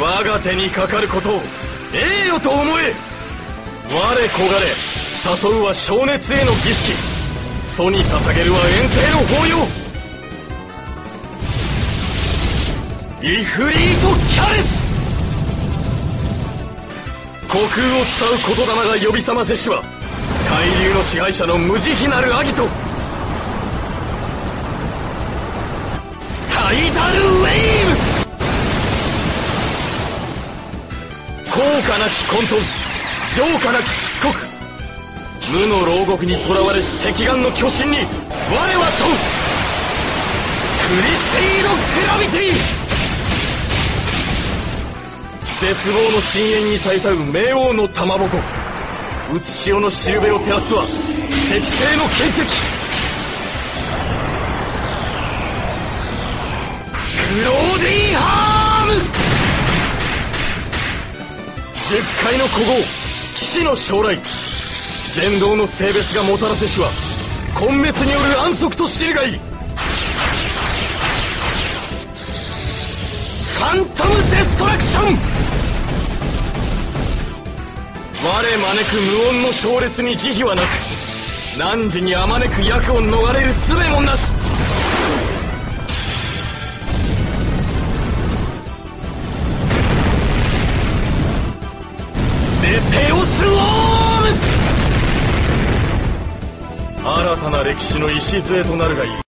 我が手にかかることを栄誉と思え。我焦がれ誘うは消熱への儀式。祖に捧げるは遠征の法要。イフリート・キャレス。虚空を伝う言霊が呼び覚ませしは海流の支配者の無慈悲なるアギトタイダルウェ高価なき混沌浄化なき漆黒。無の牢獄に囚われし赤眼の巨神に我は問う。クリシード・グラビティ。絶望の深淵に耐えたう冥王の玉ぼこ。うつ潮のしるべを照らすは赤星の剣敵10階の古豪騎士の将来伝道の性別がもたらせしは根滅による安息と知るがい。いファントムデストラクション。我招く無音の勝烈に慈悲はなく汝にあまねく役を逃れる術もな新たな歴史の礎となるがいい。